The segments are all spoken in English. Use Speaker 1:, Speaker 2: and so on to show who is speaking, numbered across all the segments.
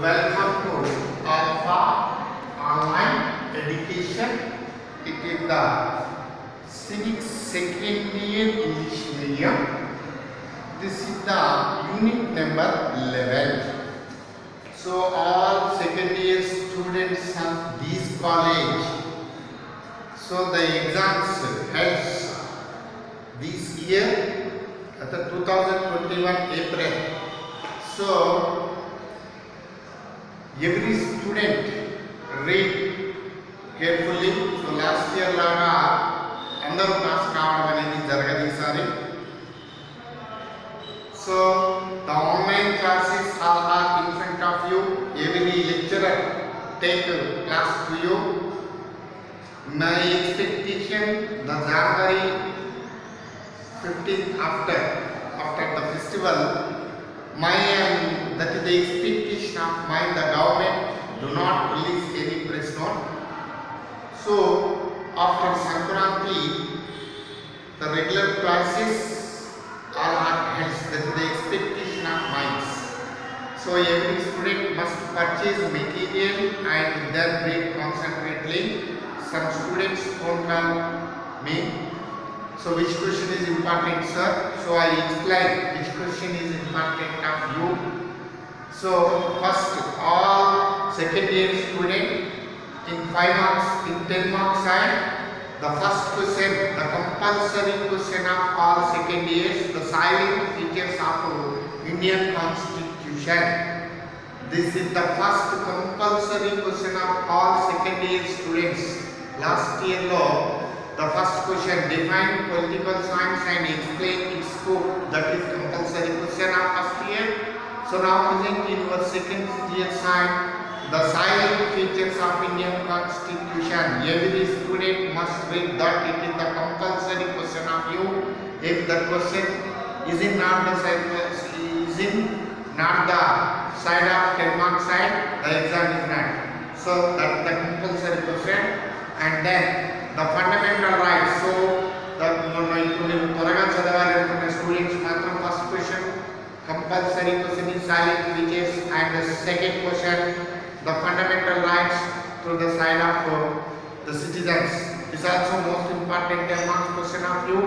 Speaker 1: Welcome to Alpha Online Education. It is the Civics Second Year English Medium. This is the unit number 11. So all second year students of this college. So the exams held this year at the 2021 April. So every student read carefully. So last year లాగా అందరూ pass కావడం అనేది జరగదు ఈసారి so the online classes are are in front of you every lecturer take class to you my expectation the January 15th after after the festival my um, that is the expectation of mine the government do not release any press note. So after sankranti the regular classes are held. That is the expectation of mine. So every student must purchase material and then read concentrately some students phone call me. So which question is important, sir? So I explain which question is important of you. So first, all second year student in five marks, in ten marks side, the first question, the compulsory question of all second years, the silent features of Indian Constitution. This is the first compulsory question of all second year students. Last year law, the first question define political science and explain its scope that is compulsory question of first year so now present in a second year side, the silent features of Indian constitution. Every student must read that it is the compulsory question of you. If the question is in not the side, is in not the side of 10 mark side, the exam is not. So that is the compulsory question. And then the fundamental rights. So the, you know, students, students, compulsory question in silent is and the second question the fundamental rights through the side of uh, the citizens. Is also most important 10 marks question of you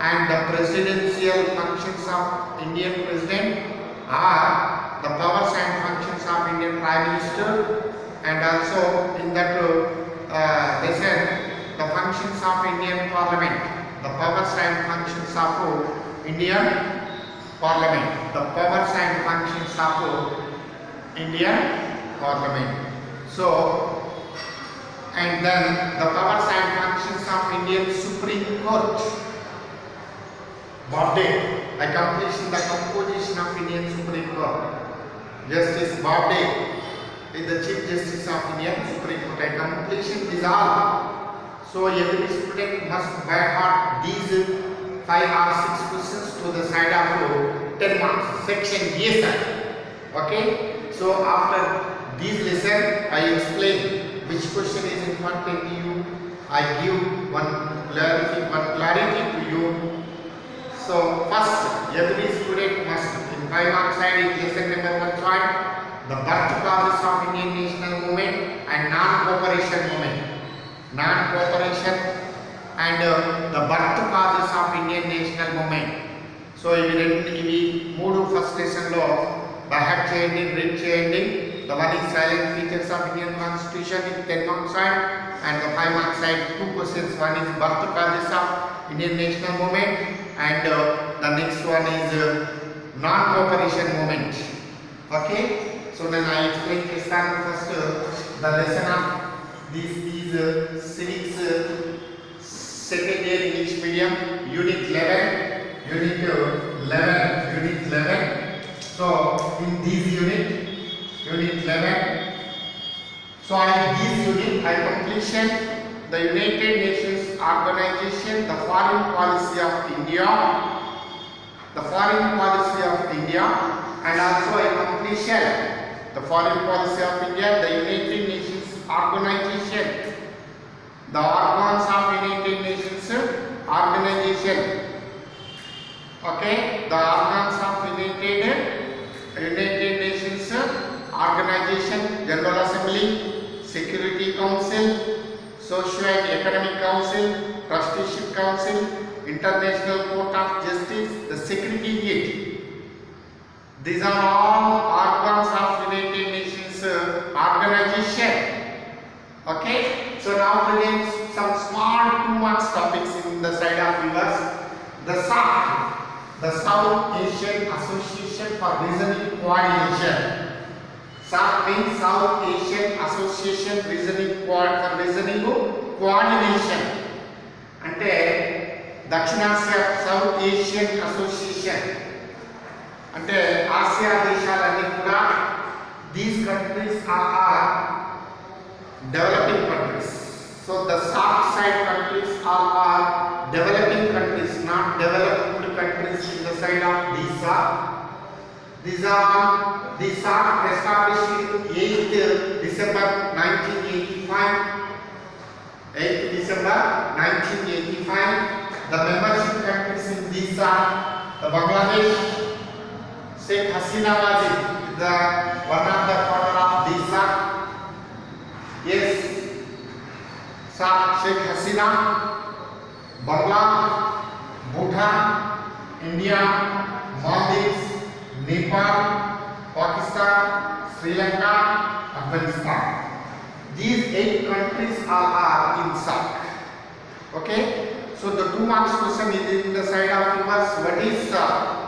Speaker 1: and the presidential functions of Indian president are the powers and functions of Indian prime minister. And also in that uh, lesson the functions of Indian parliament the powers and functions of uh, Indian Parliament, the powers and functions of Indian Parliament. So, and then the powers and functions of Indian Supreme Court. Bobde, I completion the composition of Indian Supreme Court. Justice Bobde is the Chief Justice of Indian Supreme Court. I completion is all. So every student must by heart these five or six questions to the side of 10 marks section yes sir. Okay. So after this lesson I explain which question is important to you. I give one clarity, one clarity to you. So first every student must in five marks side is lesson number one chart the birth causes of Indian national movement and non-cooperation movement. Non-cooperation and uh, the birth causes of Indian national movement. So ఇవి రెండు ఇవి మూడు first లెసన్లో by heart చేయండి read చేయండి the one is silent features of Indian constitution in ten marks side and the five marks side two questions one is birth causes of Indian national movement and the next one is non cooperation moment okay so నేను I explain చేస్తాను first the lesson of this is civics second year English medium, unit 11, unit 11, unit 11. So in this unit, unit 11, so in this unit I completion the United Nations Organization, the foreign policy of India, the foreign policy of India and also I completion the foreign policy of India, the United Nations Organization the organs of United Nations organization. Okay, the organs of United United Nations organization, General Assembly, Security Council, Social and Economic Council, Trusteeship Council, International Court of Justice, the Secretariat. These are all organs of United South Asian Association for Reasoning Coordination. SAC means South Asian Association Reasoning Co- for Reasoning Coordination. అంటే దక్షిణాసియా south Asian association అంటే Asia దేశాలన్నీ కూడా these countries are developing countries so the soft side countries are are developing countries not developed made of these are these are these are established in 8th December 1985 8th December 1985 the membership countries in these are the Bangladesh Sheikh Hasina was the one of the founder of these are yes Sheikh Hasina Bangladesh Bhutan India, Maldives, Nepal, Pakistan, Sri Lanka, Afghanistan. These eight countries are, in SAARC. Okay, so the two marks question is in the side of yours. What is SAARC?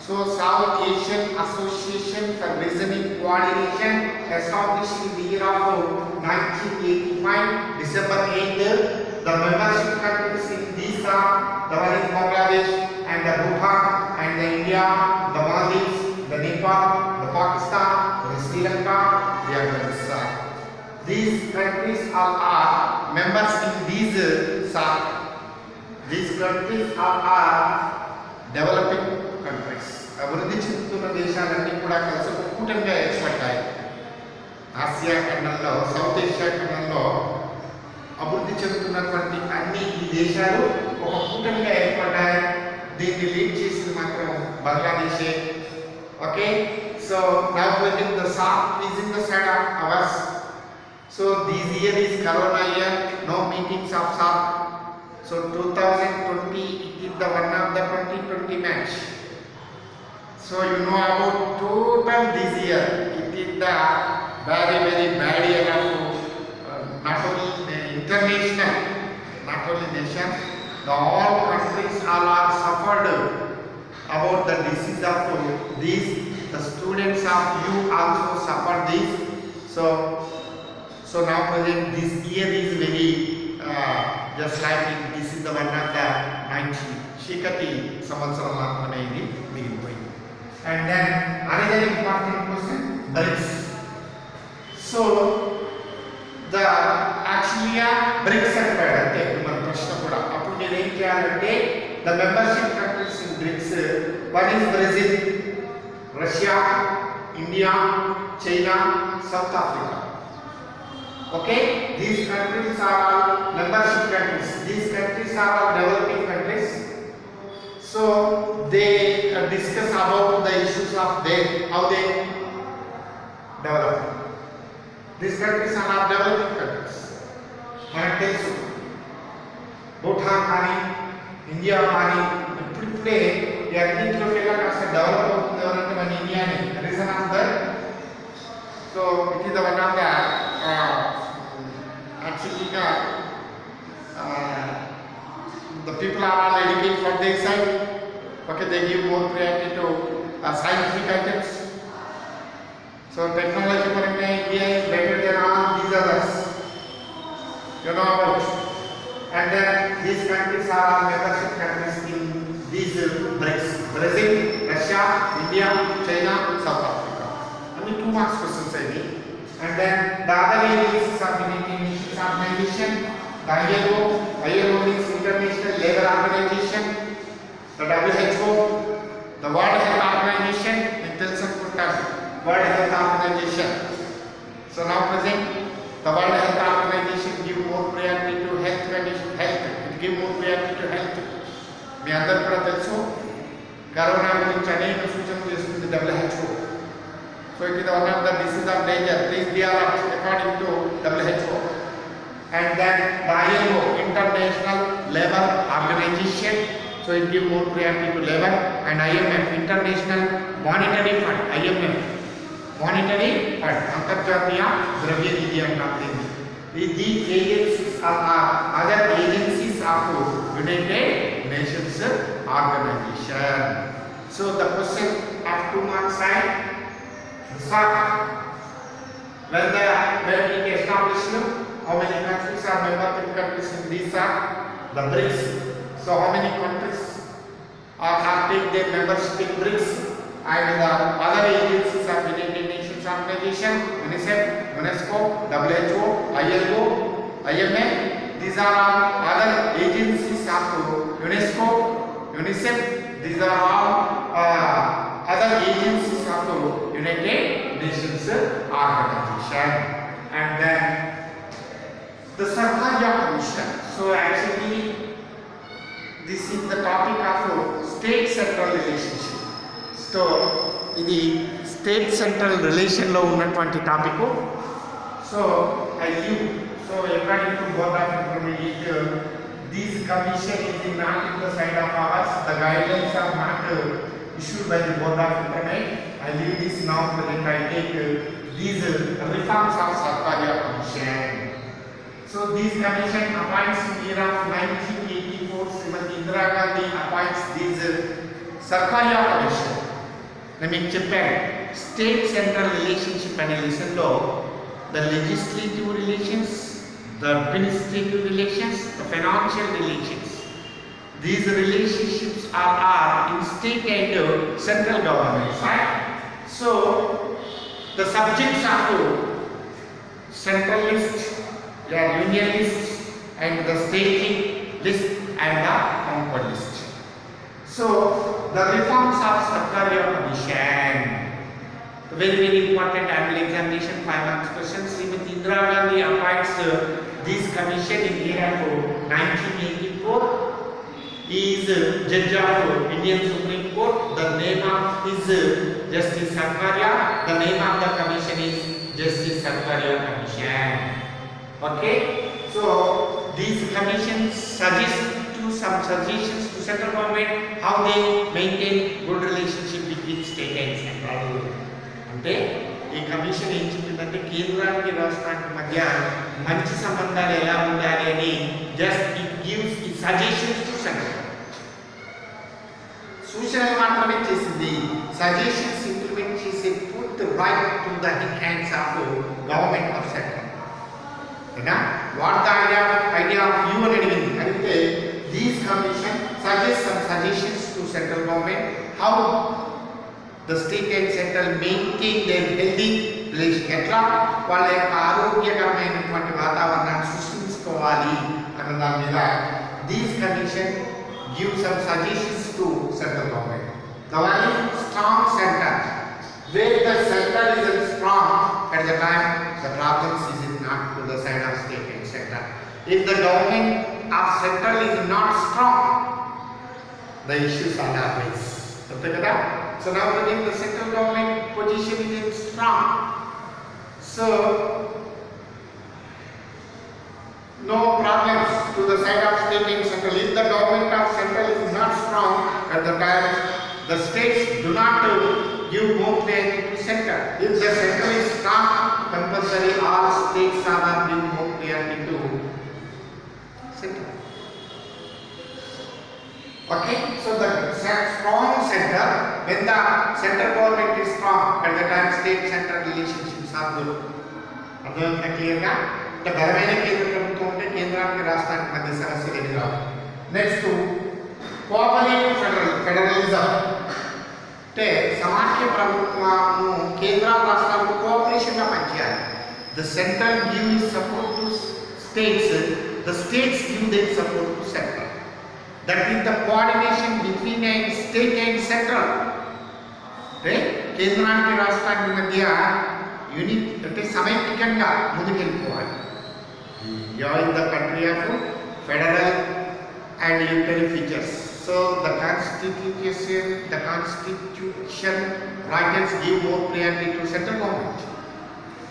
Speaker 1: So South Asian Association for Reasoning Coordination established in the year of 1985, December 8th. The membership countries in these are the one and the Bhutan and the India, the Maldives, the Nepal, the Pakistan, the Sri Lanka, the Afghanistan. These countries all are members in these uh, SAC. These countries all are developing countries అభివృద్ధి చెందుతున్న దేశాలన్నీ కూడా కలిసి ఒక కూటమిగా ఏర్పడ్డాయి Asia ఖండంలో south Asia ఖండంలో అభివృద్ధి చెందుతున్నటువంటి అన్ని ఈ దేశాలు ఒక కూటమిగా ఏర్పడ్డాయి దీన్ని లీడ్ చేసింది మాత్రం బంగ్లాదేశే ఓకే సో నా present the soft is in the side of ours so this year is corona year no meetings of soft So 2020 it is the one of the 2020 match. So you know about total this year it is the very very bad year of uh, not only the international, not only nation, the all countries all are suffered about the disease of these. The students of you also suffer this. So so now present this year is very uh, just like in, this is the one of the 90 చీకటి సంవత్సరం మాత్రమే ఇది మిగిలిపోయింది and then another important question bricks so the యాక్చువల్గా bricks అంటాడు అంటే మన ప్రశ్న until the membership countries in BRICS, one is Brazil, Russia, India, China, South Africa. Okay, these countries are all membership countries. These countries are all developing countries. So they uh, discuss about the issues of their how they develop. These countries are not developing countries. తెలుసు భూటాన్ కానీ India కానీ ఇప్పుడిప్పుడే ఈ అన్నింటిలోకి వెళ్ళా కాస్త develop అవుతుంది ఎవరంటే మన ఇండియాని reason of that so it is the one of the యాక్చువల్గా the people are all educated from their side. Okay, they give more priority to uh, scientific items. So technology paramya India is better than all these others. You know about. And then these countries are all membership countries in these uh, BRICS. Brazil, Russia, India, China, South Africa. Only two marks questions I need. And then the other areas of Nations Organization, the ILO, ILO means International Labour Organization, the WHO, the World Health Organization, us put up World Health Organization. So now మీ అందరు కూడా తెలుసు corona గురించి అనేక సూచనలు చేస్తుంది WHO So it is one of the diseases of danger. Please be alert according to WHO. And then the ILO, International Labour Organization. So it gives more priority to labor and IMF, International Monetary Fund, IMF. Monetary Fund, అంతర్జాతీయ ద్రవ్య నిధి అంటాం దీన్ని. ఈ- These agencies are are other agencies of United Nations Organization. So the question of two side, the SAC, when the when it established, how many countries are member countries in this SAC? The BRICS. So how many countries are take their membership in BRICS and the other agencies of United Nations Organization, UNICEF, UNESCO, WHO, ILO, IMF. These are all other agencies of UNESCO, UNICEF. These are all uh, other agencies of United Nations Organization. And then the Sarkaria Commission. So actually this is the topic of state central relationship so ఇది state central రిలేషన్లో ఉన్నటువంటి topic so I give so according to board of intermediate This commission is not in the side of ours. The guidelines are not issued by the Board of Internet. I leave this now present. I take these reforms of Sarkaria Commission. So this commission appoints in year of 1984, Srimati Indira Gandhi appoints this Sarkaria Commission. నేను చెప్పాను State Central Relationship అనే Law, the legislative relations the administrative relations, the financial relations. These relationships are, are in state and uh, central governments, right? So, the subjects are to centralist, the unionist, and the state list and the concord list. So, the reforms of Sarkaria Commission very very important will examination five questions. Srimati Indira Gandhi appoints uh, this commission in year of 1984. He is uh, judge of Indian Supreme Court. The name of his uh, Justice Sarkaria. The name of the commission is Justice Sarkaria Commission. Okay. So these commissions suggest to some suggestions to central government how they maintain good relationship between state and central. అంటే ఈ commission ఏం చెప్పిందంటే కేంద్రానికి రాష్ట్రానికి మధ్య మంచి సంబంధాలు ఎలా ఉండాలి అని జస్ట్ ఇట్ గివ్స్ ఈ సజెషన్స్ టు సెంట్రల్ సూచనలు మాత్రమే చేసింది సజెషన్స్ ఇంప్లిమెంట్ చేసే పూర్తి right to the hands of government of central ఓకేనా what the idea idea of you అని అడిగింది అడిగితే these commission suggest some suggestions to central government how the state and central maintain their healthy relation ఎట్లా వాళ్ళ యొక్క ఆరోగ్యకరమైనటువంటి వాతావరణాన్ని సృష్టించుకోవాలి అన్న దాని మీద these commission give some suggestions to central government the one strong centre where the center is strong at the time the problems is not to the side of state and center if the government of central is not strong the issues are always అంతే కదా so now again the central government position is strong so no problems to the side of state and central if the government of central is not strong at the time the states do not give more priority to center. If the central is strong, compulsory all states are give more priority to center. Okay, so the strong center, when the central government is strong, at the time state central relationships are good. అర్థమైందా క్లియర్గా అంటే బలమైన కేంద్ర ప్రభుత్వం ఉంటే కేంద్రానికి రాష్ట్రానికి మధ్య సమస్యలు ఎన్ని రావు నెక్స్ట్ కోఆపరేటివ్ ఫెడరల్ ఫెడరలిజం అంటే సమాఖ్య ప్రభుత్వము కేంద్ర రాష్ట్రాలు కోఆపరేషన్గా పనిచేయాలి the central give support to states the states give they support to central that is the coordination between and state and central అంటే కేంద్రానికి రాష్ట్రానికి మధ్య యూనిట్ అంటే సమైక్యంగా ముందుకెళ్ళిపోవాలి India in the country of federal and unitary features So the constitution, the constitution writers give more priority to central government.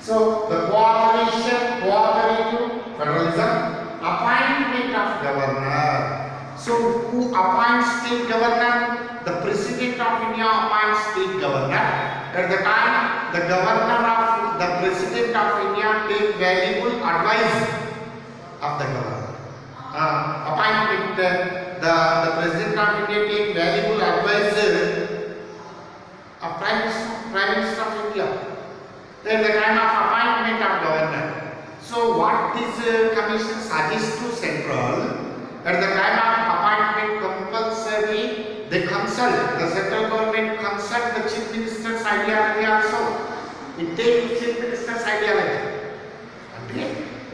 Speaker 1: So the cooperation, cooperative federalism, appointment of governor. So who appoints state governor? The president governor. At the time, the governor of the president of India take valuable advice of the governor. Uh, appointment, the, the president of India take valuable advice of prime minister, prime minister of India. At the time of appointment of governor. So what this uh, commission suggests to central, at the time of appointment compulsory, they consult, the central government consult the chief minister's ideology also. It takes chief minister's ideology. అంటే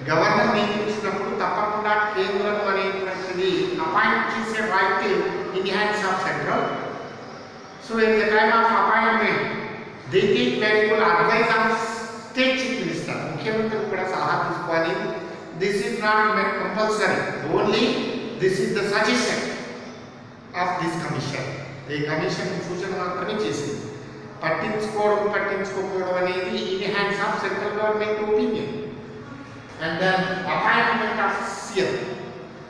Speaker 1: governor నియమించినప్పుడు తప్పకుండా కేంద్రం అనేటువంటిది appoint చేసే right in hands of central so at the time of appointment they take valuable advice of state chief minister ముఖ్యమంత్రి కూడా సలహా తీసుకోవాలి this is not made compulsory only this is the suggestion of this commission ఈ commission సూచన మాత్రమే చేసింది పట్టించుకోవడం పట్టించుకోకపోవడం అనేది in hands of central government opinion and then appointment of CM.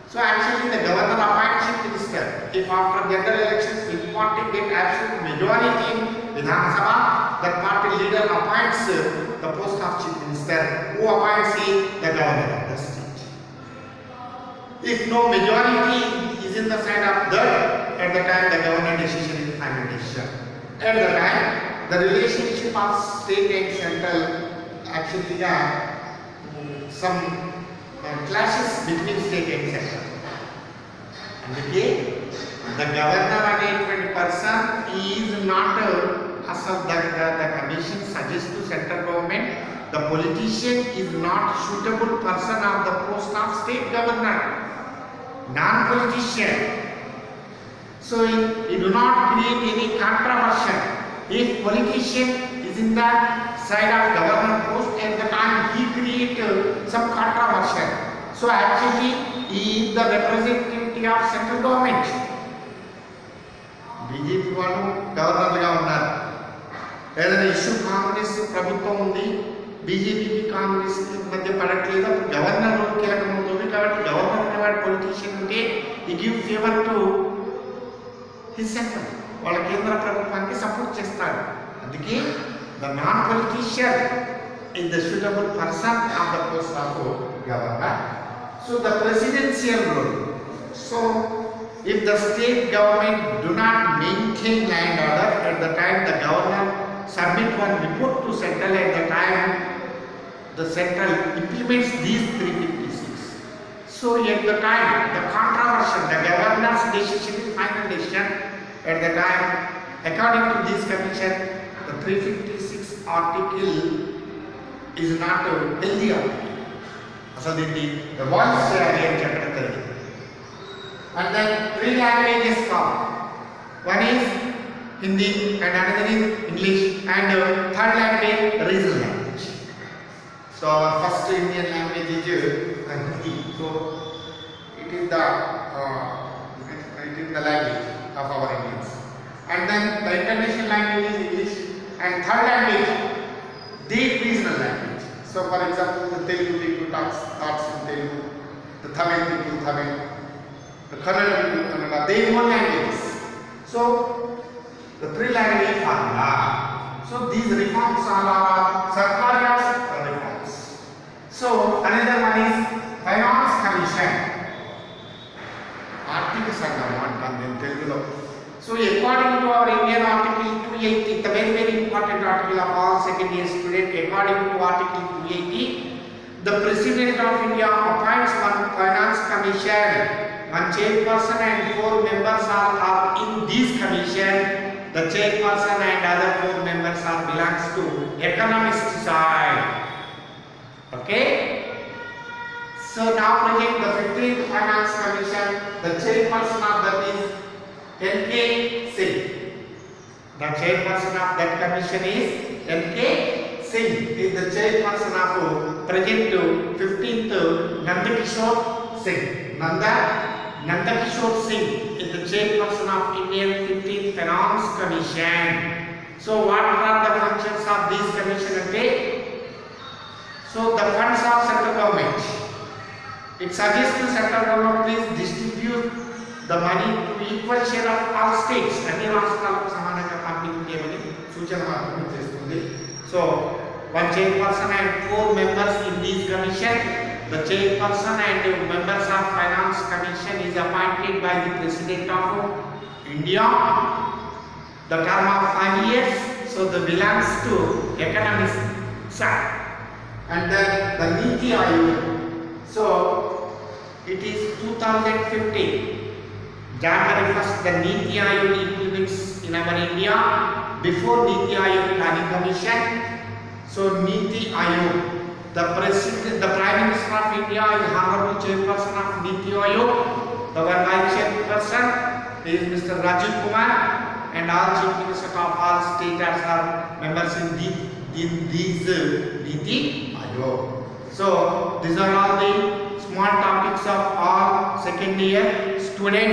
Speaker 1: So actually the governor appoints chief minister. If after general elections the party get absolute majority in Vidhan Sabha, that party leader appoints uh, the post of chief minister. Who appoints him? The governor of the state. If no majority is in the side of that, at the time the governor decision is the final decision. At the time, the relationship of state and central actually are some uh, clashes between state and central. అందుకే the governor అనేటువంటి person is not అసలు the the commission suggest to central government the politician is not suitable person of the post of state governor non politician so you do not create any controversy if politician is in the side of governor post at the time he create uh, some controversy so actually he is the representative of central government BJP వాళ్ళు గవర్నర్లుగా ఉన్నారు ఏదైనా issue Congress ప్రభుత్వం ఉంది బీజేపీకి కాంగ్రెస్ మధ్య పడట్లేదు అప్పుడు గవర్నర్ రోల్ కీలకం ఉంటుంది కాబట్టి గవర్నర్ అనేవాడు పొలిటీషియన్ ఉంటే ఈ give favour to his centre వాళ్ళ కేంద్ర ప్రభుత్వానికి సపోర్ట్ చేస్తాడు అందుకే the non politician in the suitable person of the post of governor so the presidential role so if the state government do not maintain land order at the time the governor submit one report to central at the time the central implements these 356 So at the time, the controversy, the governor's decision the final decision at the time. According to this commission, the 356 article is not a healthy article. So the, the, the voice area chapter 3. And then three languages come. One is Hindi and another is English and uh, third language regional language. So our first Indian language is Hindi. So it is the uh, it, it is the language of our Indians. And then the international language is English and third language the regional language. So for example the Telugu people talks talks in Telugu, the Tamil people Tamil, the Kannada people Kannada, they own languages. So the three language formula. So these reforms are our Sarkaria's reforms. So another one is below. So according to our Indian Article 280, the very very important article of all second year student, according to Article 280, the President of India appoints one Finance Commission, one chairperson and four members are, are in this commission. The chairperson and other four members are belongs to economist side. Okay? So now bringing the 15th Finance Commission, the chairperson of that is N.K. Singh. The chairperson of that commission is N.K. Singh. Is the chairperson of present 15th Nandakishore Singh. Nanda Nandakishore Singh is the chairperson of Indian 15th Finance Commission. So what are the functions of this commission ante? So the funds of central government. It suggests to central government please distribute the money to equal share of all states. అన్ని రాష్ట్రాలకు సమానంగా పంపిణీ చేయమని సూచన మాత్రమే చేస్తుంది. So one chairperson and four members in this commission. The chairperson and members of finance commission is appointed by the president of India. The term of five years. So the belongs to economics side. And then the Niti Aayog. So it is 2015. January 1st, the Niti Aayog implements in our India. Before Niti Aayog Planning Commission, so Niti Aayog, the president, the Prime Minister of India is Honorable Chairperson of Niti Aayog. The vice chairperson is Mr. Rajiv Kumar, and all chief ministers of all states are members in, the, in these uh, Niti Aayog. So these are all the small topics of all second year students.